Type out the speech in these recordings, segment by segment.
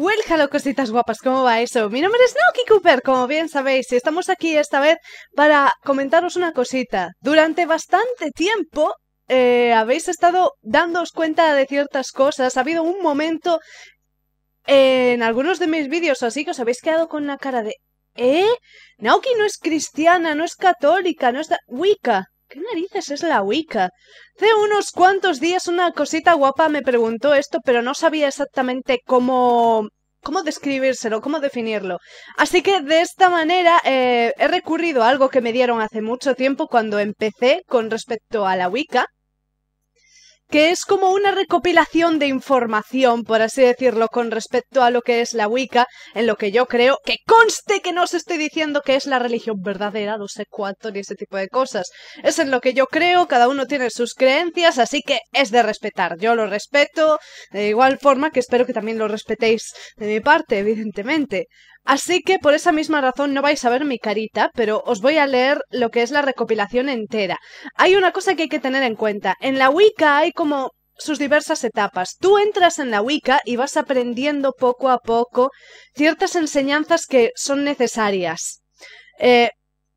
Well, cositas guapas, ¿cómo va eso? Mi nombre es Naoki Cooper, como bien sabéis, y estamos aquí esta vez para comentaros una cosita. Durante bastante tiempo eh, habéis estado dándoos cuenta de ciertas cosas. Ha habido un momento en algunos de mis vídeos así que os habéis quedado con una cara de ¿Eh? Naoki no es cristiana, no es católica, no es... Wicca. ¿Qué narices es la Wicca? Hace unos cuantos días una cosita guapa me preguntó esto, pero no sabía exactamente cómo cómo describírselo, cómo definirlo. Así que de esta manera eh, he recurrido a algo que me dieron hace mucho tiempo cuando empecé con respecto a la Wicca, que es como una recopilación de información, por así decirlo, con respecto a lo que es la Wicca, en lo que yo creo, que conste que no os estoy diciendo que es la religión verdadera, no sé cuánto, ni ese tipo de cosas. Es en lo que yo creo, cada uno tiene sus creencias, así que es de respetar. Yo lo respeto, de igual forma que espero que también lo respetéis de mi parte, evidentemente. Así que por esa misma razón no vais a ver mi carita, pero os voy a leer lo que es la recopilación entera. Hay una cosa que hay que tener en cuenta. En la Wicca hay como sus diversas etapas. Tú entras en la Wicca y vas aprendiendo poco a poco ciertas enseñanzas que son necesarias. Eh,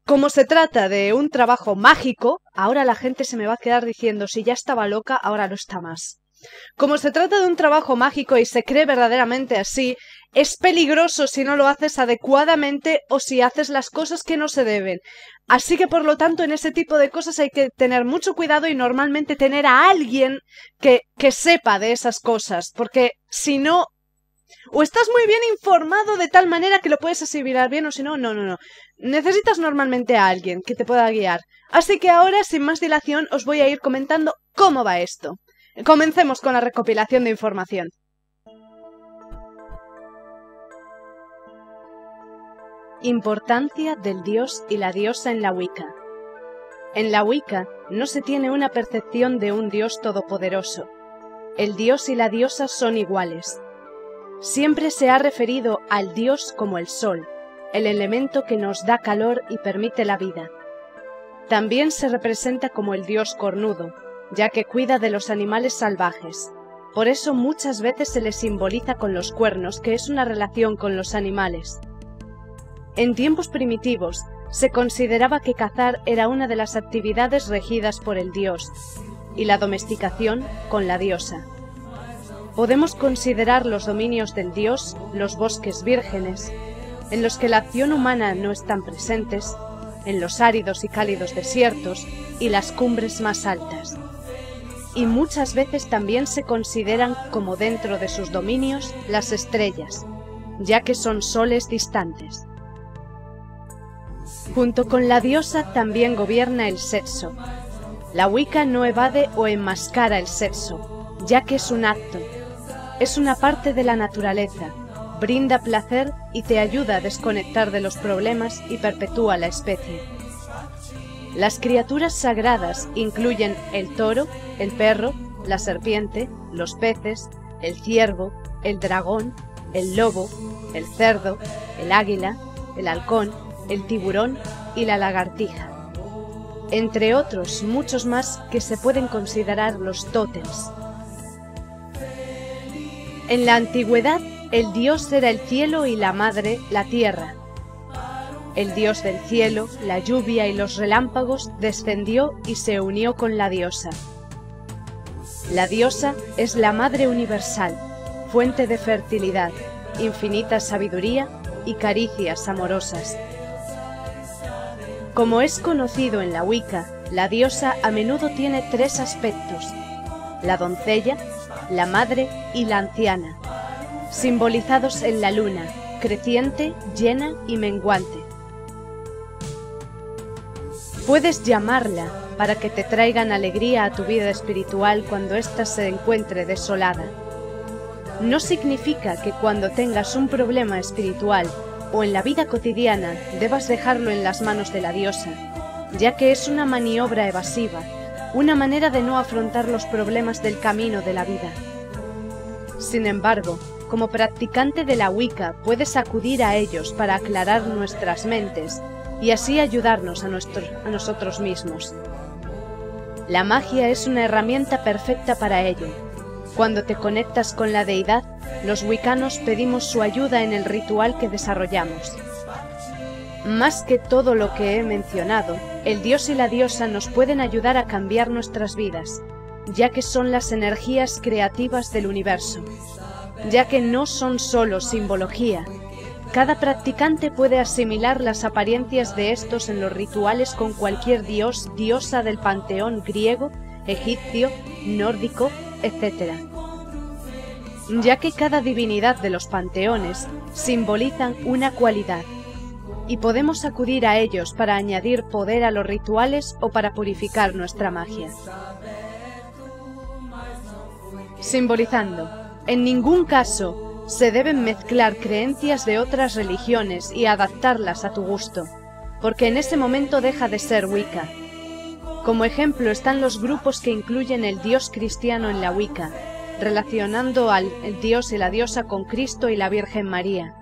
como se trata de un trabajo mágico, ahora la gente se me va a quedar diciendo si ya estaba loca, ahora no está más. Como se trata de un trabajo mágico y se cree verdaderamente así, es peligroso si no lo haces adecuadamente o si haces las cosas que no se deben. Así que por lo tanto en ese tipo de cosas hay que tener mucho cuidado y normalmente tener a alguien que, que sepa de esas cosas, porque si no o estás muy bien informado de tal manera que lo puedes asimilar bien o si no, no, no, no. Necesitas normalmente a alguien que te pueda guiar. Así que ahora, sin más dilación, os voy a ir comentando cómo va esto. Comencemos con la recopilación de información. Importancia del dios y la diosa en la Wicca. En la Wicca no se tiene una percepción de un dios todopoderoso. El dios y la diosa son iguales. Siempre se ha referido al dios como el sol, el elemento que nos da calor y permite la vida. También se representa como el dios cornudo, ya que cuida de los animales salvajes. Por eso muchas veces se le simboliza con los cuernos, que es una relación con los animales. En tiempos primitivos, se consideraba que cazar era una de las actividades regidas por el dios, y la domesticación con la diosa. Podemos considerar los dominios del dios los bosques vírgenes, en los que la acción humana no están presentes, en los áridos y cálidos desiertos y las cumbres más altas. Y muchas veces también se consideran como dentro de sus dominios las estrellas, ya que son soles distantes. Junto con la diosa también gobierna el sexo. La Wicca no evade o enmascara el sexo, ya que es un acto. Es una parte de la naturaleza, brinda placer y te ayuda a desconectar de los problemas y perpetúa la especie. Las criaturas sagradas incluyen el toro, el perro, la serpiente, los peces, el ciervo, el dragón, el lobo, el cerdo, el águila, el halcón, el tiburón y la lagartija, entre otros muchos más que se pueden considerar los tótems. En la antigüedad, el dios era el cielo y la madre la tierra. El dios del cielo, la lluvia y los relámpagos descendió y se unió con la diosa. La diosa es la madre universal, fuente de fertilidad, infinita sabiduría y caricias amorosas. Como es conocido en la Wicca, la diosa a menudo tiene tres aspectos, la doncella, la madre y la anciana, simbolizados en la luna, creciente, llena y menguante. Puedes llamarla para que te traigan alegría a tu vida espiritual cuando ésta se encuentre desolada. No significa que cuando tengas un problema espiritual o en la vida cotidiana debas dejarlo en las manos de la diosa, ya que es una maniobra evasiva, una manera de no afrontar los problemas del camino de la vida. Sin embargo, como practicante de la Wicca puedes acudir a ellos para aclarar nuestras mentes y así ayudarnos a, a nosotros mismos. La magia es una herramienta perfecta para ello. Cuando te conectas con la deidad, los wicanos pedimos su ayuda en el ritual que desarrollamos. Más que todo lo que he mencionado, el dios y la diosa nos pueden ayudar a cambiar nuestras vidas, ya que son las energías creativas del universo, ya que no son solo simbología. Cada practicante puede asimilar las apariencias de estos en los rituales con cualquier dios, diosa del panteón griego, egipcio, nórdico, etc. Ya que cada divinidad de los panteones simbolizan una cualidad, y podemos acudir a ellos para añadir poder a los rituales o para purificar nuestra magia. Simbolizando, en ningún caso se deben mezclar creencias de otras religiones y adaptarlas a tu gusto, porque en ese momento deja de ser Wicca. Como ejemplo están los grupos que incluyen el dios cristiano en la Wicca, relacionando al dios y la diosa con Cristo y la Virgen María.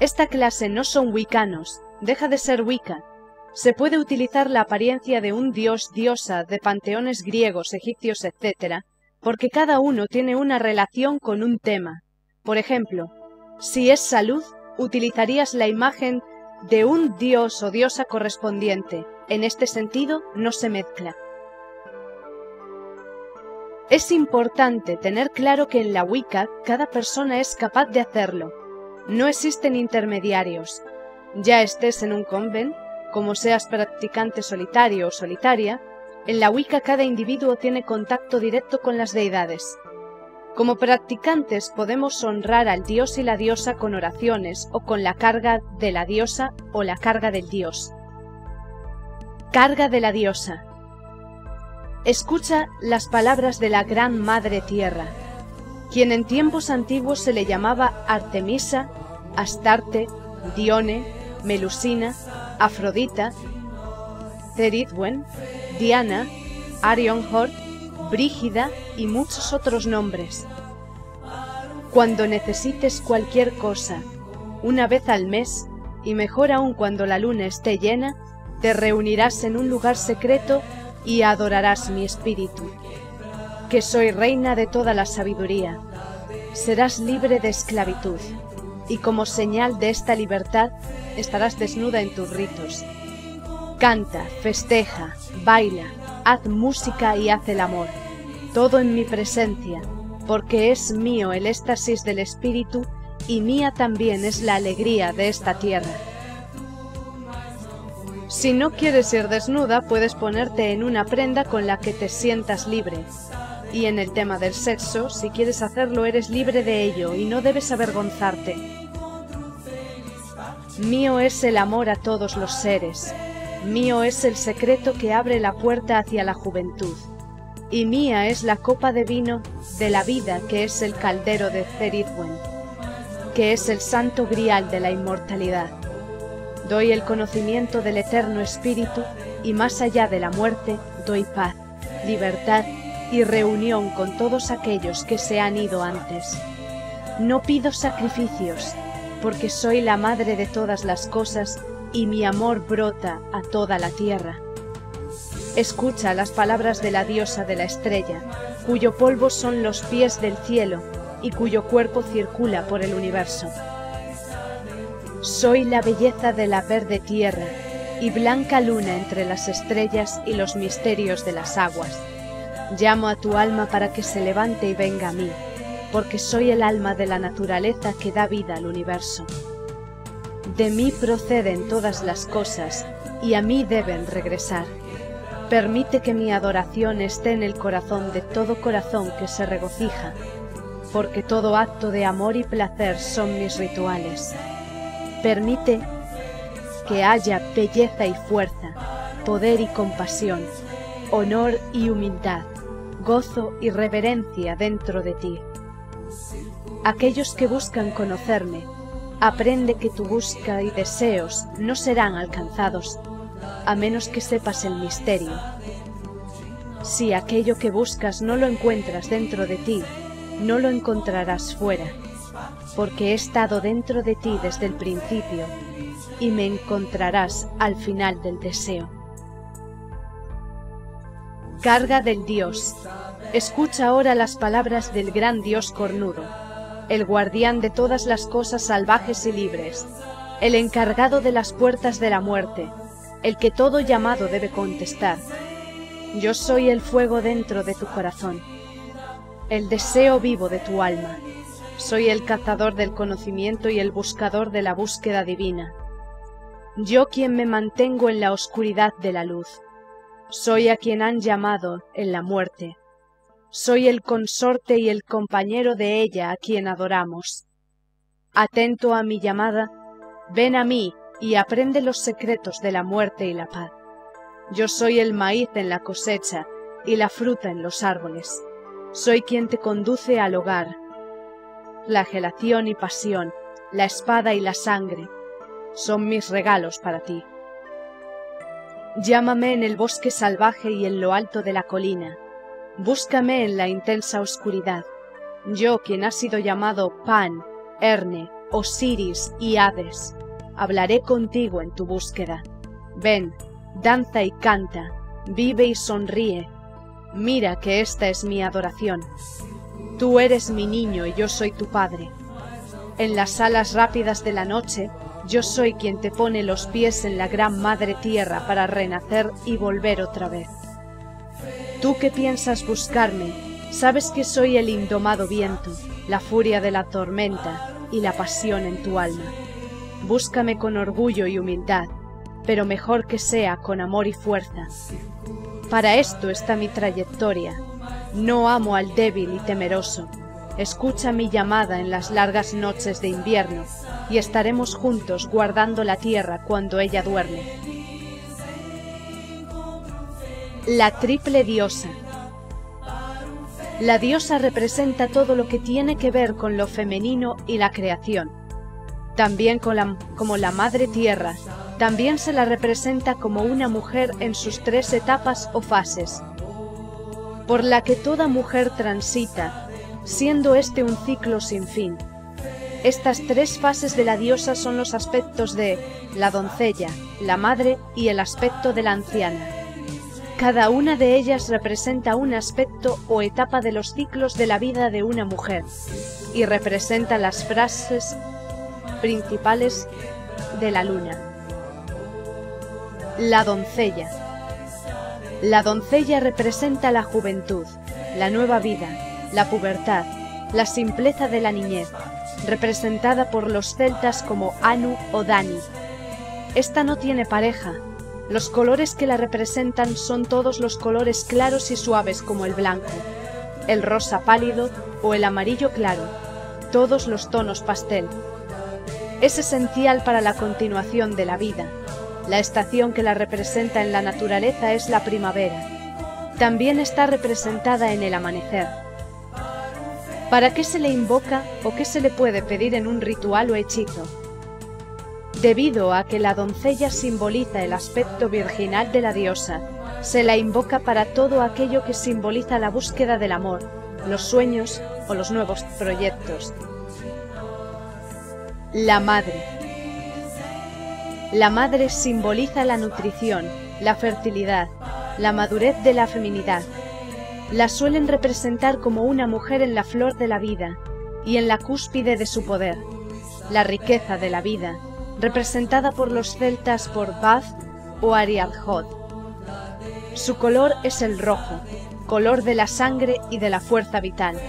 Esta clase no son wiccanos, deja de ser wicca. Se puede utilizar la apariencia de un dios, diosa, de panteones griegos, egipcios, etc., porque cada uno tiene una relación con un tema. Por ejemplo, si es salud, utilizarías la imagen de un dios o diosa correspondiente. En este sentido, no se mezcla. Es importante tener claro que en la Wicca cada persona es capaz de hacerlo, no existen intermediarios. Ya estés en un convent, como seas practicante solitario o solitaria, en la Wicca cada individuo tiene contacto directo con las deidades. Como practicantes podemos honrar al dios y la diosa con oraciones o con la carga de la diosa o la carga del dios. Carga de la diosa. Escucha las palabras de la Gran Madre Tierra, quien en tiempos antiguos se le llamaba Artemisa, Astarte, Dione, Melusina, Afrodita, Ceridwen, Diana, Arionhort, Brígida y muchos otros nombres. Cuando necesites cualquier cosa, una vez al mes, y mejor aún cuando la luna esté llena, te reunirás en un lugar secreto y adorarás mi espíritu que soy reina de toda la sabiduría. Serás libre de esclavitud, y como señal de esta libertad estarás desnuda en tus ritos. Canta, festeja, baila, haz música y haz el amor, todo en mi presencia, porque es mío el éxtasis del espíritu y mía también es la alegría de esta tierra. Si no quieres ir desnuda, puedes ponerte en una prenda con la que te sientas libre, y en el tema del sexo, si quieres hacerlo eres libre de ello y no debes avergonzarte. Mío es el amor a todos los seres, mío es el secreto que abre la puerta hacia la juventud, y mía es la copa de vino de la vida que es el caldero de Ceridwen, que es el santo grial de la inmortalidad. Doy el conocimiento del eterno espíritu y más allá de la muerte doy paz, libertad y reunión con todos aquellos que se han ido antes. No pido sacrificios, porque soy la madre de todas las cosas y mi amor brota a toda la tierra. Escucha las palabras de la diosa de la estrella, cuyo polvo son los pies del cielo y cuyo cuerpo circula por el universo. Soy la belleza de la verde tierra y blanca luna entre las estrellas y los misterios de las aguas. Llamo a tu alma para que se levante y venga a mí, porque soy el alma de la naturaleza que da vida al universo. De mí proceden todas las cosas y a mí deben regresar. Permite que mi adoración esté en el corazón de todo corazón que se regocija, porque todo acto de amor y placer son mis rituales. Permite que haya belleza y fuerza, poder y compasión, honor y humildad, gozo y reverencia dentro de ti. Aquellos que buscan conocerme, aprende que tu busca y deseos no serán alcanzados, a menos que sepas el misterio. Si aquello que buscas no lo encuentras dentro de ti, no lo encontrarás fuera, porque he estado dentro de ti desde el principio, y me encontrarás al final del deseo. Carga del Dios. Escucha ahora las palabras del gran Dios cornudo. el guardián de todas las cosas salvajes y libres, el encargado de las puertas de la muerte, el que todo llamado debe contestar. Yo soy el fuego dentro de tu corazón, el deseo vivo de tu alma. Soy el cazador del conocimiento y el buscador de la búsqueda divina. Yo quien me mantengo en la oscuridad de la luz. Soy a quien han llamado en la muerte. Soy el consorte y el compañero de ella a quien adoramos. Atento a mi llamada, ven a mí y aprende los secretos de la muerte y la paz. Yo soy el maíz en la cosecha y la fruta en los árboles. Soy quien te conduce al hogar. Flagelación y pasión, la espada y la sangre, son mis regalos para ti. Llámame en el bosque salvaje y en lo alto de la colina. Búscame en la intensa oscuridad. Yo, quien ha sido llamado Pan, Erne, Osiris y Hades, hablaré contigo en tu búsqueda. Ven, danza y canta, vive y sonríe. Mira que esta es mi adoración. Tú eres mi niño y yo soy tu padre. En las alas rápidas de la noche yo soy quien te pone los pies en la gran madre tierra para renacer y volver otra vez. Tú que piensas buscarme, sabes que soy el indomado viento, la furia de la tormenta y la pasión en tu alma. Búscame con orgullo y humildad, pero mejor que sea con amor y fuerza. Para esto está mi trayectoria. No amo al débil y temeroso, Escucha mi llamada en las largas noches de invierno y estaremos juntos guardando la tierra cuando ella duerme. La triple diosa. La diosa representa todo lo que tiene que ver con lo femenino y la creación. También como la madre tierra, también se la representa como una mujer en sus tres etapas o fases, por la que toda mujer transita siendo este un ciclo sin fin. Estas tres fases de la diosa son los aspectos de la doncella, la madre y el aspecto de la anciana. Cada una de ellas representa un aspecto o etapa de los ciclos de la vida de una mujer y representa las frases principales de la luna. La doncella. La doncella representa la juventud, la nueva vida, la pubertad, la simpleza de la niñez, representada por los celtas como Anu o Dani. Esta no tiene pareja. Los colores que la representan son todos los colores claros y suaves como el blanco, el rosa pálido o el amarillo claro, todos los tonos pastel. Es esencial para la continuación de la vida. La estación que la representa en la naturaleza es la primavera. También está representada en el amanecer. ¿Para qué se le invoca o qué se le puede pedir en un ritual o hechizo? Debido a que la doncella simboliza el aspecto virginal de la diosa, se la invoca para todo aquello que simboliza la búsqueda del amor, los sueños o los nuevos proyectos. La madre. La madre simboliza la nutrición, la fertilidad, la madurez de la feminidad, la suelen representar como una mujer en la flor de la vida y en la cúspide de su poder, la riqueza de la vida, representada por los celtas por Bath o Ariadhod. Su color es el rojo, color de la sangre y de la fuerza vital.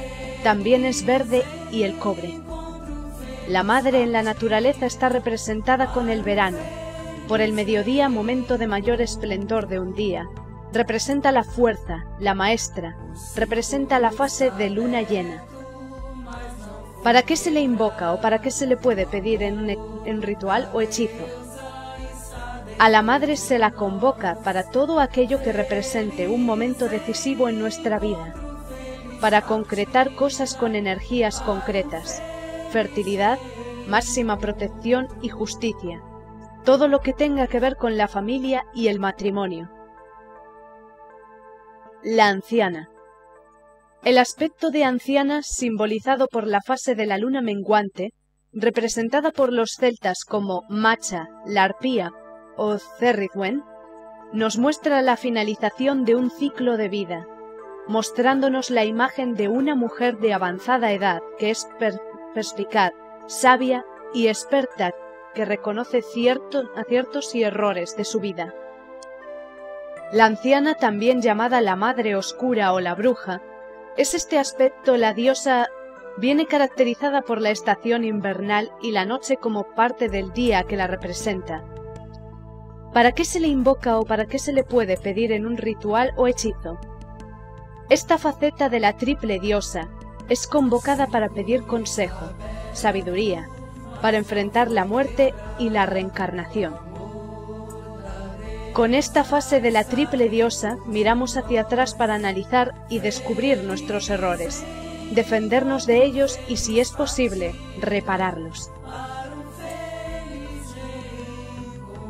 También es verde y el cobre. La madre en la naturaleza está representada con el verano, por el mediodía momento de mayor esplendor de un día, representa la fuerza, la maestra, representa la fase de luna llena. ¿Para qué se le invoca o para qué se le puede pedir en un, ritual o hechizo? A la madre se la convoca para todo aquello que represente un momento decisivo en nuestra vida, para concretar cosas con energías concretas, fertilidad, máxima protección y justicia, todo lo que tenga que ver con la familia y el matrimonio. La anciana. El aspecto de anciana, simbolizado por la fase de la luna menguante, representada por los celtas como Macha, la arpía o Cerridwen, nos muestra la finalización de un ciclo de vida, mostrándonos la imagen de una mujer de avanzada edad que es perspicaz, sabia y experta que reconoce aciertos y errores de su vida. La anciana, también llamada la Madre Oscura o la Bruja, es este aspecto la diosa viene caracterizada por la estación invernal y la noche como parte del día que la representa. ¿Para qué se le invoca o para qué se le puede pedir en un ritual o hechizo? Esta faceta de la triple diosa es convocada para pedir consejo, sabiduría, para enfrentar la muerte y la reencarnación. Con esta fase de la triple diosa miramos hacia atrás para analizar y descubrir nuestros errores, defendernos de ellos y, si es posible, repararlos.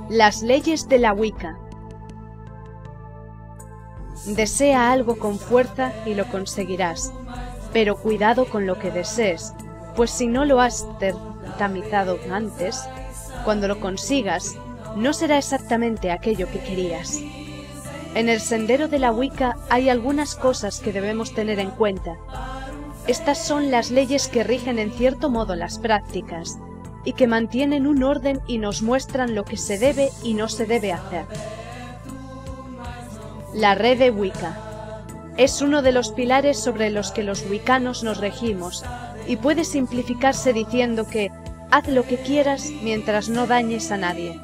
Las leyes de la Wicca Desea algo con fuerza y lo conseguirás, pero cuidado con lo que desees, pues si no lo has tamizado antes, cuando lo consigas, no será exactamente aquello que querías. En el sendero de la Wicca hay algunas cosas que debemos tener en cuenta. Estas son las leyes que rigen en cierto modo las prácticas y que mantienen un orden y nos muestran lo que se debe y no se debe hacer. La red de Wicca es uno de los pilares sobre los que los wiccanos nos regimos y puede simplificarse diciendo que haz lo que quieras mientras no dañes a nadie.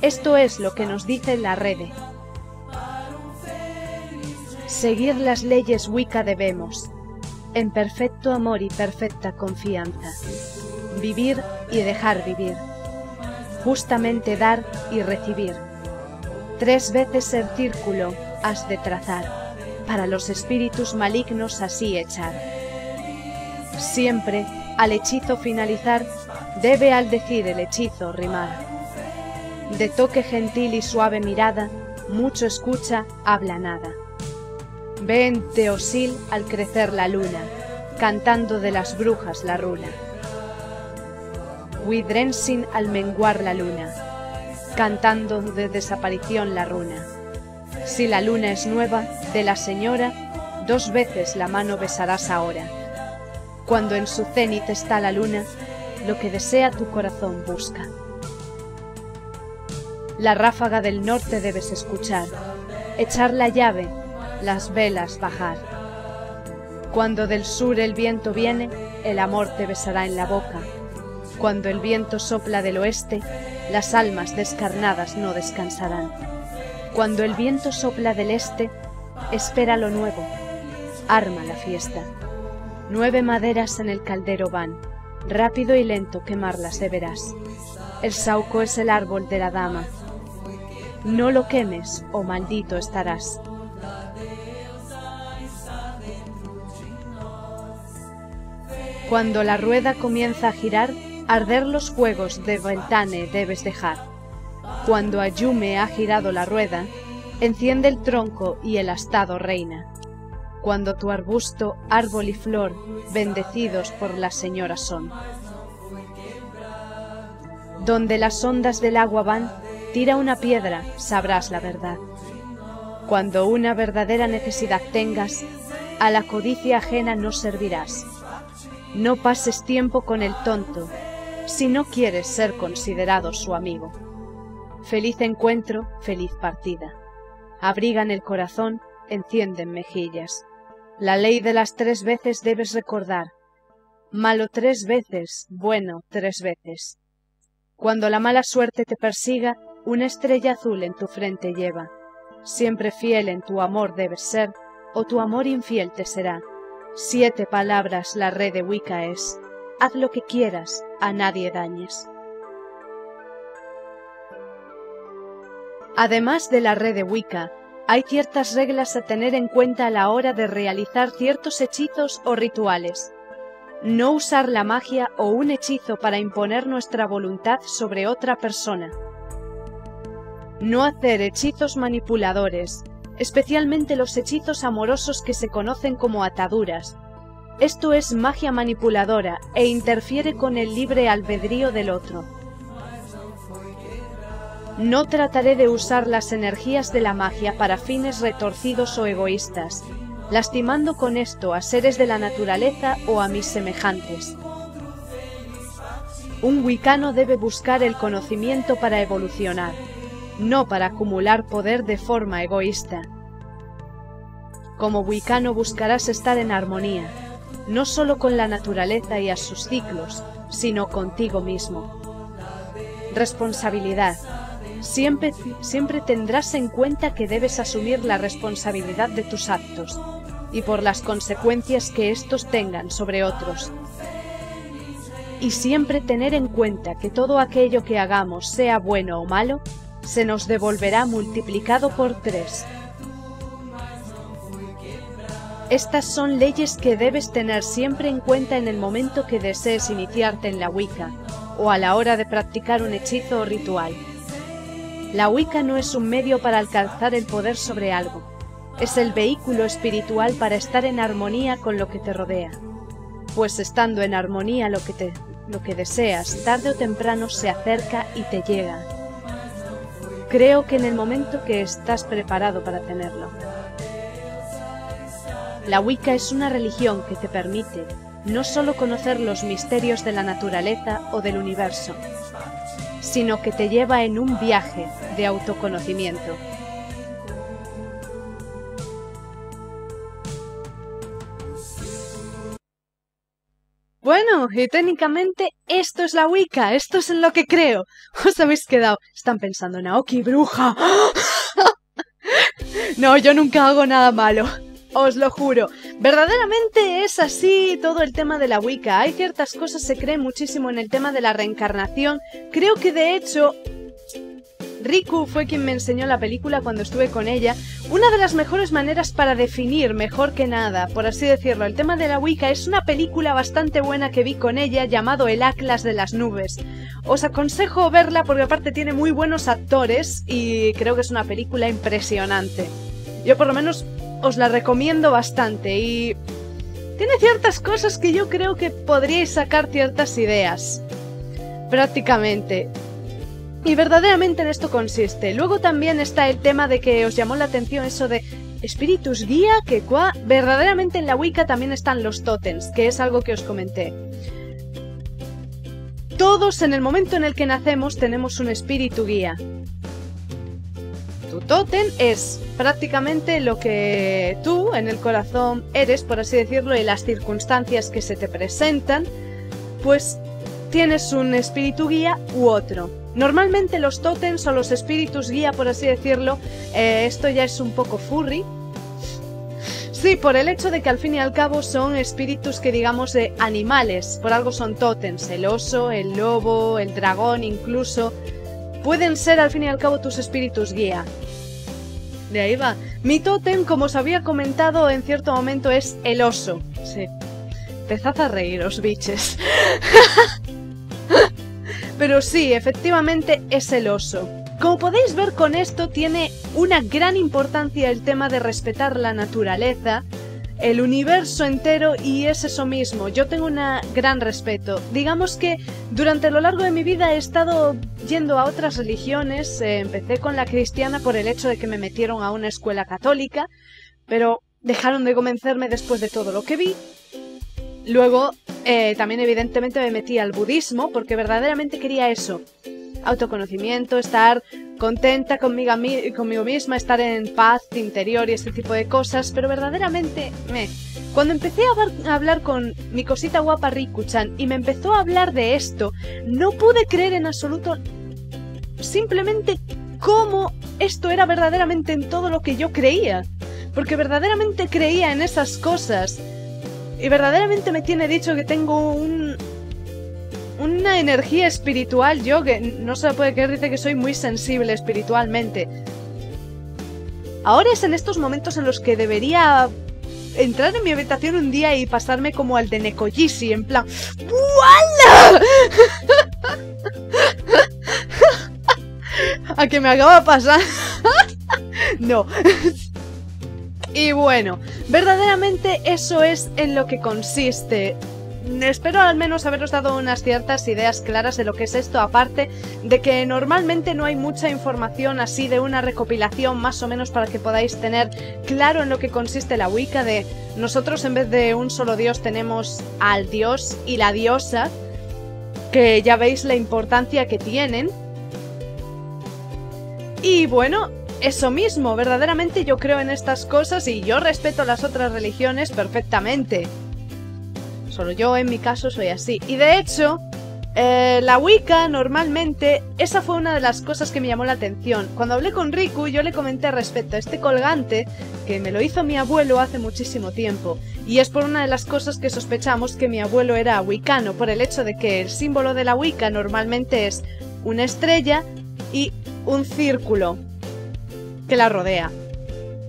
Esto es lo que nos dice la Rede. Seguir las leyes Wicca debemos, en perfecto amor y perfecta confianza. Vivir y dejar vivir. Justamente dar y recibir. Tres veces el círculo has de trazar, para los espíritus malignos así echar. Siempre, al hechizo finalizar, debe al decir el hechizo rimar. De toque gentil y suave mirada, mucho escucha, habla nada. Ve en Teosil al crecer la luna, cantando de las brujas la runa. Widrensin al menguar la luna, cantando de desaparición la runa. Si la luna es nueva, de la señora, dos veces la mano besarás ahora. Cuando en su cenit está la luna, lo que desea tu corazón busca. La ráfaga del norte debes escuchar, echar la llave, las velas bajar. Cuando del sur el viento viene, el amor te besará en la boca. Cuando el viento sopla del oeste, las almas descarnadas no descansarán. Cuando el viento sopla del este, espera lo nuevo, arma la fiesta. Nueve maderas en el caldero van, rápido y lento quemarlas deberás. El sauco es el árbol de la dama. No lo quemes o maldito estarás. Cuando la rueda comienza a girar, arder los juegos de Beltane debes dejar. Cuando Ayume ha girado la rueda, enciende el tronco y el astado reina cuando tu arbusto, árbol y flor, bendecidos por la Señora son. Donde las ondas del agua van, tira una piedra, sabrás la verdad. Cuando una verdadera necesidad tengas, a la codicia ajena no servirás. No pases tiempo con el tonto, si no quieres ser considerado su amigo. Feliz encuentro, feliz partida. Abrigan el corazón, encienden mejillas. La ley de las tres veces debes recordar. Malo tres veces, bueno tres veces. Cuando la mala suerte te persiga, una estrella azul en tu frente lleva. Siempre fiel en tu amor debes ser, o tu amor infiel te será. Siete palabras la red de Wicca es. Haz lo que quieras, a nadie dañes. Además de la red de Wicca, hay ciertas reglas a tener en cuenta a la hora de realizar ciertos hechizos o rituales. No usar la magia o un hechizo para imponer nuestra voluntad sobre otra persona. No hacer hechizos manipuladores, especialmente los hechizos amorosos que se conocen como ataduras. Esto es magia manipuladora e interfiere con el libre albedrío del otro. No trataré de usar las energías de la magia para fines retorcidos o egoístas, lastimando con esto a seres de la naturaleza o a mis semejantes. Un wicano debe buscar el conocimiento para evolucionar, no para acumular poder de forma egoísta. Como wicano buscarás estar en armonía, no solo con la naturaleza y a sus ciclos, sino contigo mismo. Responsabilidad. Siempre, siempre tendrás en cuenta que debes asumir la responsabilidad de tus actos y por las consecuencias que éstos tengan sobre otros. Y siempre tener en cuenta que todo aquello que hagamos, sea bueno o malo, se nos devolverá multiplicado por tres. Estas son leyes que debes tener siempre en cuenta en el momento que desees iniciarte en la Wicca, o a la hora de practicar un hechizo o ritual. La Wicca no es un medio para alcanzar el poder sobre algo, es el vehículo espiritual para estar en armonía con lo que te rodea. Pues estando en armonía lo que, te, lo que deseas, tarde o temprano se acerca y te llega. Creo que en el momento que estás preparado para tenerlo. La Wicca es una religión que te permite no solo conocer los misterios de la naturaleza o del universo, sino que te lleva en un viaje de autoconocimiento. Bueno, y técnicamente esto es la Wicca, esto es en lo que creo. Os habéis quedado. Están pensando, Naoki, bruja. no, yo nunca hago nada malo os lo juro. Verdaderamente es así todo el tema de la Wicca. Hay ciertas cosas, se cree muchísimo en el tema de la reencarnación. Creo que de hecho Riku fue quien me enseñó la película cuando estuve con ella. Una de las mejores maneras para definir, mejor que nada, por así decirlo, el tema de la Wicca es una película bastante buena que vi con ella llamado El Atlas de las Nubes. Os aconsejo verla porque aparte tiene muy buenos actores y creo que es una película impresionante. Yo por lo menos os la recomiendo bastante y tiene ciertas cosas que yo creo que podríais sacar ciertas ideas. Prácticamente. Y verdaderamente en esto consiste. Luego también está el tema de que os llamó la atención eso de espíritus guía, que qua... Verdaderamente en la Wicca también están los totems, que es algo que os comenté. Todos en el momento en el que nacemos tenemos un espíritu guía. Tu tótem es prácticamente lo que tú en el corazón eres, por así decirlo, y las circunstancias que se te presentan, pues tienes un espíritu guía u otro. Normalmente los tótems o los espíritus guía, por así decirlo, eh, esto ya es un poco furry. Sí, por el hecho de que al fin y al cabo son espíritus que digamos de animales, por algo son tótems, el oso, el lobo, el dragón incluso, pueden ser al fin y al cabo tus espíritus guía. De ahí va. Mi tótem, como os había comentado en cierto momento, es el oso. Sí. Empezad a reíros, biches. Pero sí, efectivamente es el oso. Como podéis ver con esto tiene una gran importancia el tema de respetar la naturaleza, el universo entero y es eso mismo. Yo tengo un gran respeto. Digamos que durante lo largo de mi vida he estado yendo a otras religiones. Eh, empecé con la cristiana por el hecho de que me metieron a una escuela católica, pero dejaron de convencerme después de todo lo que vi. Luego, eh, también evidentemente me metí al budismo porque verdaderamente quería eso. Autoconocimiento, estar contenta conmigo, conmigo misma, estar en paz interior y este tipo de cosas, pero verdaderamente me... Cuando empecé a, hablar con mi cosita guapa Riku-chan y me empezó a hablar de esto, no pude creer en absoluto simplemente cómo esto era verdaderamente en todo lo que yo creía. Porque verdaderamente creía en esas cosas. Y verdaderamente me tiene dicho que tengo un, una energía espiritual, yo que no se puede creer, dice que soy muy sensible espiritualmente. Ahora es en estos momentos en los que debería entrar en mi habitación un día y pasarme como al de Nekoyishi, en plan... ¡Wala! A que me acaba de pasar. no. y bueno, verdaderamente eso es en lo que consiste espero al menos haberos dado unas ciertas ideas claras de lo que es esto, aparte de que normalmente no hay mucha información así de una recopilación más o menos para que podáis tener claro en lo que consiste la Wicca de nosotros en vez de un solo dios tenemos al dios y la diosa, que ya veis la importancia que tienen. Y bueno, eso mismo, verdaderamente yo creo en estas cosas y yo respeto las otras religiones perfectamente. Solo yo en mi caso soy así. Y de hecho, eh, la Wicca normalmente, esa fue una de las cosas que me llamó la atención. Cuando hablé con Riku yo le comenté respecto a este colgante que me lo hizo mi abuelo hace muchísimo tiempo. Y es por una de las cosas que sospechamos que mi abuelo era wicano, por el hecho de que el símbolo de la Wicca normalmente es una estrella y un círculo que la rodea.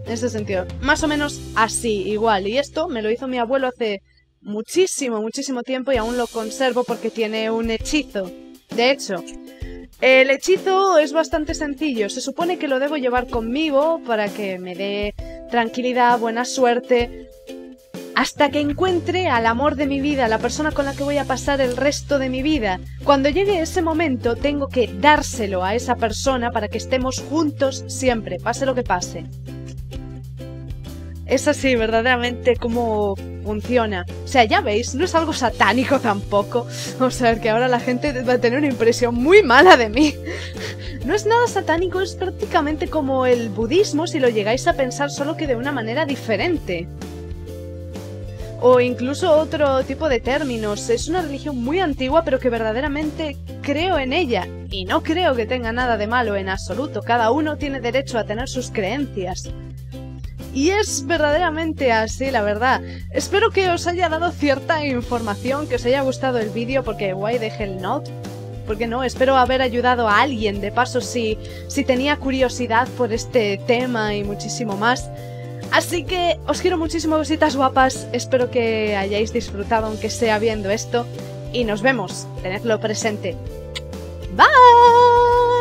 En ese sentido, más o menos así, igual. Y esto me lo hizo mi abuelo hace muchísimo, muchísimo tiempo y aún lo conservo porque tiene un hechizo. De hecho, el hechizo es bastante sencillo. Se supone que lo debo llevar conmigo para que me dé tranquilidad, buena suerte, hasta que encuentre al amor de mi vida, la persona con la que voy a pasar el resto de mi vida. Cuando llegue ese momento, tengo que dárselo a esa persona para que estemos juntos siempre, pase lo que pase. Es así, verdaderamente, cómo funciona. O sea, ya veis, no es algo satánico tampoco. O sea, que ahora la gente va a tener una impresión muy mala de mí. No es nada satánico, es prácticamente como el budismo si lo llegáis a pensar solo que de una manera diferente. O incluso otro tipo de términos. Es una religión muy antigua pero que verdaderamente creo en ella. Y no creo que tenga nada de malo en absoluto. Cada uno tiene derecho a tener sus creencias. Y es verdaderamente así, la verdad. Espero que os haya dado cierta información, que os haya gustado el vídeo, porque why the hell not? Porque no, espero haber ayudado a alguien, de paso, si, si tenía curiosidad por este tema y muchísimo más. Así que os quiero muchísimo, cositas guapas. Espero que hayáis disfrutado, aunque sea viendo esto. Y nos vemos. Tenedlo presente. Bye.